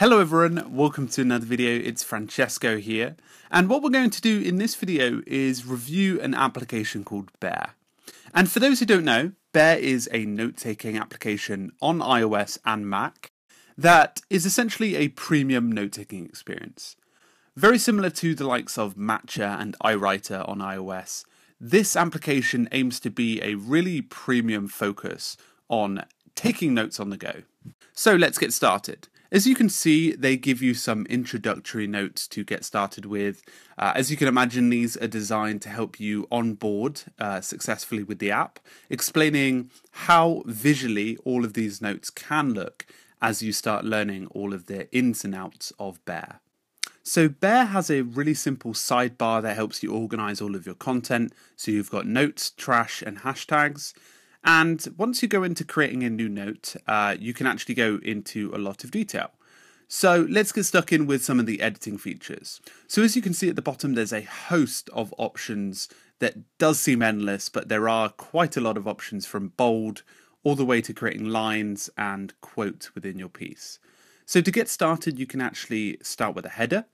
Hello everyone, welcome to another video. It's Francesco here. And what we're going to do in this video is review an application called Bear. And for those who don't know, Bear is a note-taking application on iOS and Mac that is essentially a premium note-taking experience. Very similar to the likes of Matcha and iA Writer on iOS, this application aims to be a really premium focus on taking notes on the go. So let's get started. As you can see, they give you some introductory notes to get started with. Uh, as you can imagine, these are designed to help you onboard uh, successfully with the app, explaining how visually all of these notes can look as you start learning all of the ins and outs of Bear. So Bear has a really simple sidebar that helps you organize all of your content. So you've got notes, trash, and hashtags. And once you go into creating a new note, uh, you can actually go into a lot of detail. So let's get stuck in with some of the editing features. So as you can see at the bottom, there's a host of options that does seem endless, but there are quite a lot of options from bold all the way to creating lines and quotes within your piece. So to get started, you can actually start with a header.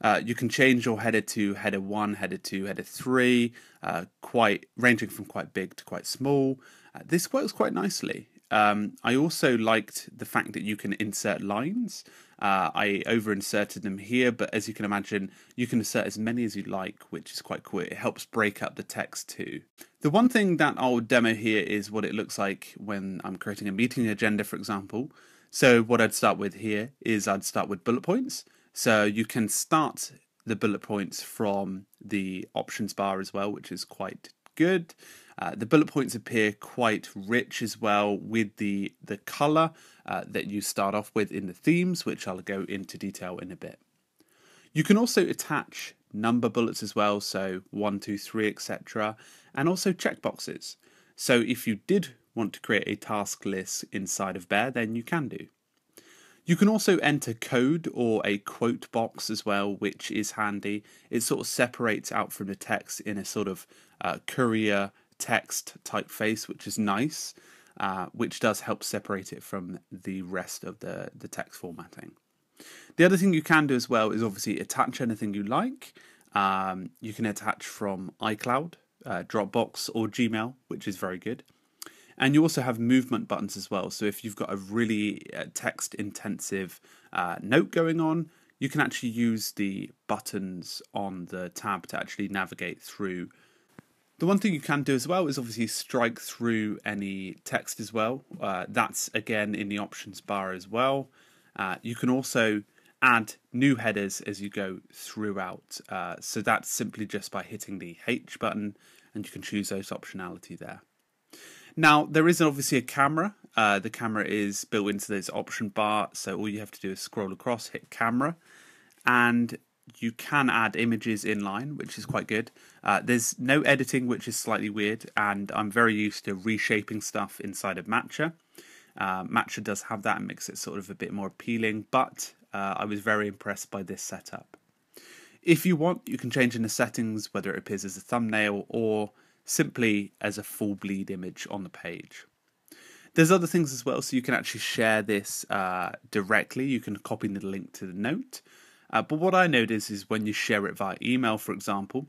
Uh, you can change your header to header one, header two, header three, uh, quite ranging from quite big to quite small. Uh, this works quite nicely. Um, I also liked the fact that you can insert lines. Uh, I over inserted them here, but as you can imagine, you can insert as many as you like, which is quite cool. It helps break up the text too. The one thing that I'll demo here is what it looks like when I'm creating a meeting agenda, for example. So what I'd start with here is I'd start with bullet points. So you can start the bullet points from the options bar as well, which is quite good. Uh, the bullet points appear quite rich as well with the, the colour uh, that you start off with in the themes, which I'll go into detail in a bit. You can also attach number bullets as well, so 1, 2, 3, etc., and also checkboxes. So if you did want to create a task list inside of Bear, then you can do. You can also enter code or a quote box as well, which is handy. It sort of separates out from the text in a sort of uh, courier text typeface, which is nice, uh, which does help separate it from the rest of the, the text formatting. The other thing you can do as well is obviously attach anything you like. Um, you can attach from iCloud, uh, Dropbox, or Gmail, which is very good. And you also have movement buttons as well. So if you've got a really uh, text intensive uh, note going on, you can actually use the buttons on the tab to actually navigate through. The one thing you can do as well is obviously strike through any text as well. Uh, that's again in the options bar as well. Uh, you can also add new headers as you go throughout. Uh, so that's simply just by hitting the H button and you can choose those optionality there. Now, there is obviously a camera. Uh, the camera is built into this option bar, so all you have to do is scroll across, hit camera, and you can add images inline, which is quite good. Uh, there's no editing, which is slightly weird, and I'm very used to reshaping stuff inside of Matcha. Uh, Matcha does have that and makes it sort of a bit more appealing, but uh, I was very impressed by this setup. If you want, you can change in the settings whether it appears as a thumbnail or simply as a full bleed image on the page. There's other things as well, so you can actually share this uh, directly. You can copy the link to the note. Uh, but what I notice is when you share it via email, for example,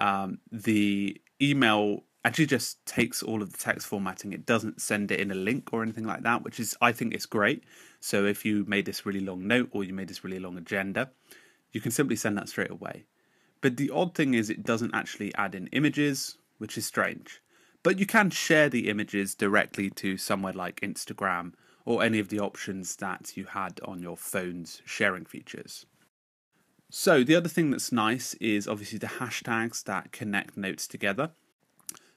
um, the email actually just takes all of the text formatting. It doesn't send it in a link or anything like that, which is I think is great. So if you made this really long note or you made this really long agenda, you can simply send that straight away. But the odd thing is it doesn't actually add in images which is strange. But you can share the images directly to somewhere like Instagram or any of the options that you had on your phone's sharing features. So, the other thing that's nice is obviously the hashtags that connect notes together.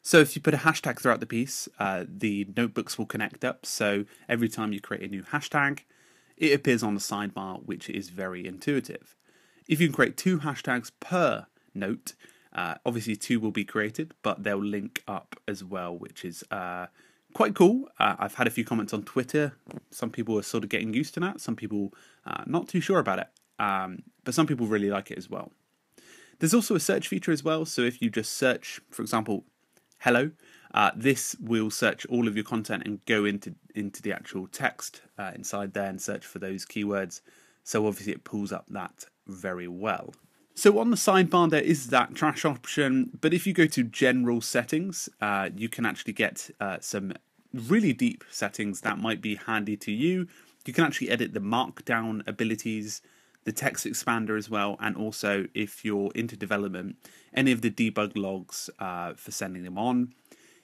So, if you put a hashtag throughout the piece, uh, the notebooks will connect up. So, every time you create a new hashtag, it appears on the sidebar, which is very intuitive. If you can create two hashtags per note, uh, obviously, two will be created, but they'll link up as well, which is uh, quite cool. Uh, I've had a few comments on Twitter. Some people are sort of getting used to that. Some people uh, not too sure about it, um, but some people really like it as well. There's also a search feature as well. So if you just search, for example, hello, uh, this will search all of your content and go into into the actual text uh, inside there and search for those keywords. So obviously it pulls up that very well. So on the sidebar, there is that trash option, but if you go to general settings, uh, you can actually get uh, some really deep settings that might be handy to you. You can actually edit the markdown abilities, the text expander as well, and also if you're into development, any of the debug logs uh, for sending them on.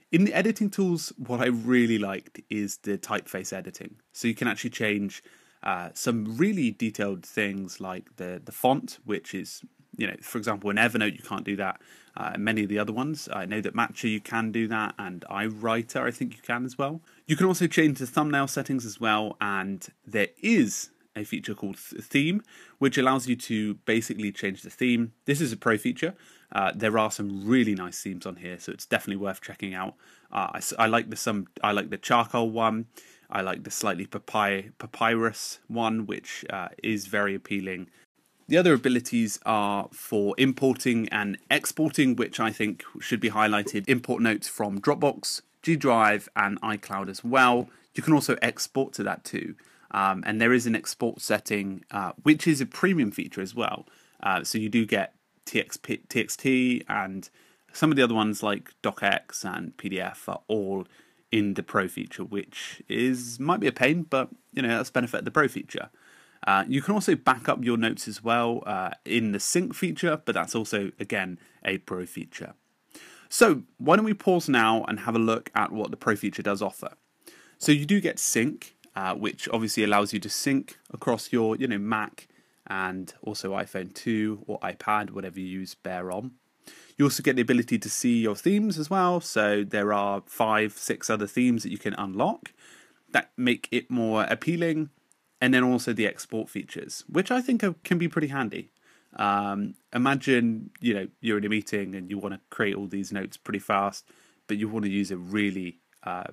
In the editing tools, what I really liked is the typeface editing. So you can actually change uh, some really detailed things like the the font, which is you know, for example, in Evernote you can't do that. Uh, many of the other ones, I know that Matcha you can do that, and iA Writer I think you can as well. You can also change the thumbnail settings as well, and there is a feature called theme, which allows you to basically change the theme. This is a pro feature. Uh, there are some really nice themes on here, so it's definitely worth checking out. Uh, I, I, like the some. I like the charcoal one. I like the slightly papy, papyrus one, which uh, is very appealing the other abilities are for importing and exporting, which I think should be highlighted. Import notes from Dropbox, G Drive, and iCloud as well. You can also export to that too. Um, and there is an export setting, uh, which is a premium feature as well. Uh, so you do get TXP, TXT and some of the other ones like DocX and PDF are all in the Pro feature, which is might be a pain, but you know that's benefit of the Pro feature. Uh, you can also back up your notes as well uh, in the sync feature, but that's also, again, a pro feature. So why don't we pause now and have a look at what the pro feature does offer. So you do get sync, uh, which obviously allows you to sync across your you know Mac and also iPhone 2 or iPad, whatever you use Bear on. You also get the ability to see your themes as well. So there are five, six other themes that you can unlock that make it more appealing and then also the export features, which I think are, can be pretty handy. Um, imagine you know you're in a meeting and you want to create all these notes pretty fast, but you want to use a really uh,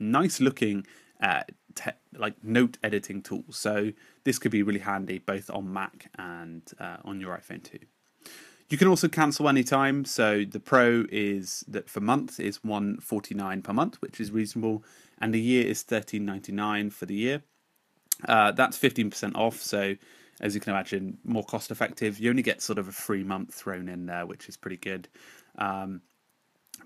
nice looking uh, te- like note editing tool. So this could be really handy both on Mac and uh, on your iPhone too. You can also cancel anytime. So the Pro is that for month is one forty nine per month, which is reasonable, and the year is thirteen ninety nine for the year. Uh, that's 15% off, so as you can imagine, more cost effective. You only get sort of a free month thrown in there, which is pretty good. Um,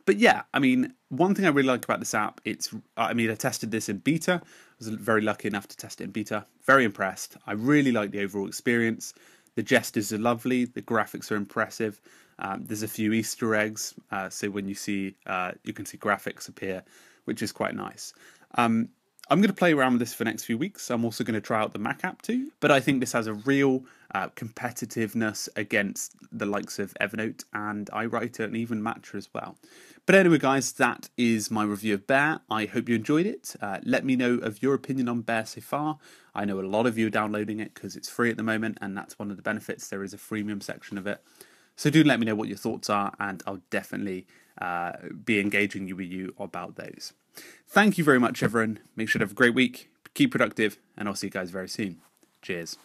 but yeah, I mean, one thing I really like about this app, it's, I mean, I tested this in beta. I was very lucky enough to test it in beta. Very impressed. I really like the overall experience. The gestures are lovely. The graphics are impressive. Um, there's a few Easter eggs, uh, so when you see, uh, you can see graphics appear, which is quite nice. Um, I'm going to play around with this for the next few weeks. I'm also going to try out the Mac app too. But I think this has a real uh, competitiveness against the likes of Evernote and iA Writer and even Matcha as well. But anyway, guys, that is my review of Bear. I hope you enjoyed it. Uh, let me know of your opinion on Bear so far. I know a lot of you are downloading it because it's free at the moment, and that's one of the benefits. There is a freemium section of it. So do let me know what your thoughts are, and I'll definitely uh, be engaging with you about those. Thank you very much, everyone. Make sure to have a great week, keep productive, and I'll see you guys very soon. Cheers.